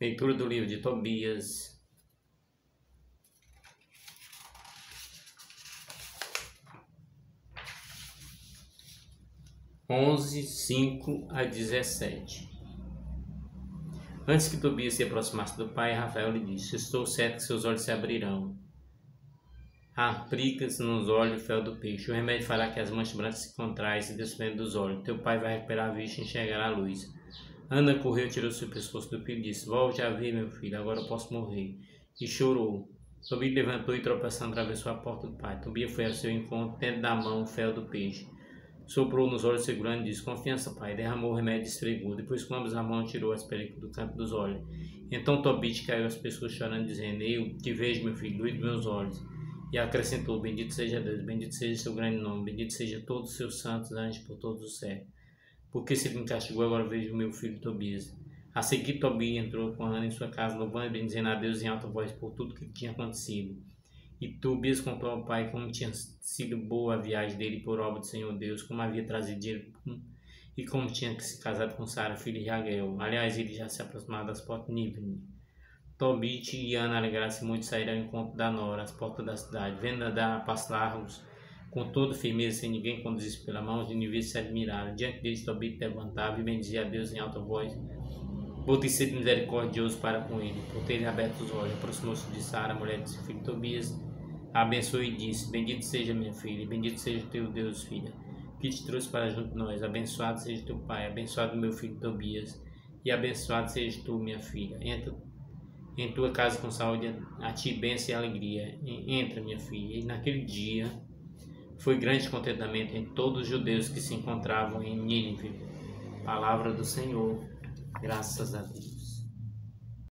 Leitura do livro de Tobias. Onze, cinco a dezessete. Antes que Tobias se aproximasse do pai, Rafael lhe disse: Estou certo que seus olhos se abrirão. Aplica-se nos olhos o fel do peixe. O remédio fará que as manchas brancas se contraem e se desprendem dos olhos. Teu pai vai recuperar a vista e enxergará a luz. Ana correu, tirou seu pescoço do filho e disse: Volte a ver, meu filho, agora eu posso morrer. E chorou. Tobias levantou e tropeçando atravessou a porta do pai. Tobias foi ao seu encontro, tendo na mão o fel do peixe. Soprou nos olhos segurando e disse: Confiança, pai. Derramou o remédio e esfregou. Depois, com ambas as mãos, tirou as películas do canto dos olhos. Então Tobias caiu às pessoas chorando, dizendo: Eu te vejo, meu filho, dos meus olhos. E acrescentou: Bendito seja Deus, bendito seja seu grande nome, bendito seja todos os seus santos anjos por todos os séculos. Porque se ele me castigou, agora vejo o meu filho Tobias. A seguir, Tobias entrou com Ana em sua casa, louvando e bendizendo a Deus em alta voz por tudo que tinha acontecido. E Tobias contou ao pai como tinha sido boa a viagem dele por obra do Senhor Deus, como havia trazido dinheiro e como tinha se casado com Sara, filha de Raguel. Aliás, ele já se aproximava das portas de Nível. Tobit e Ana alegraram-se muito saíram ao encontro da Nora, às portas da cidade, vendo dar passos largos, com toda firmeza, sem ninguém conduzisse pela mão, os inimigos se admiraram. Diante deles, Tobit levantava e bendizia a Deus em alta voz, por ter sido misericordioso para com ele, por ter aberto os olhos. Aproximou-se de Sara, mulher de seu filho Tobias, abençoou e disse: Bendito seja minha filha, bendito seja teu Deus, filha, que te trouxe para junto de nós. Abençoado seja teu pai, abençoado meu filho Tobias, e abençoado seja tu, minha filha. Entra em tua casa com saúde, a ti bênção e alegria. Entra, minha filha. E naquele dia foi grande contentamento em todos os judeus que se encontravam em Nínive. Palavra do Senhor. Graças a Deus.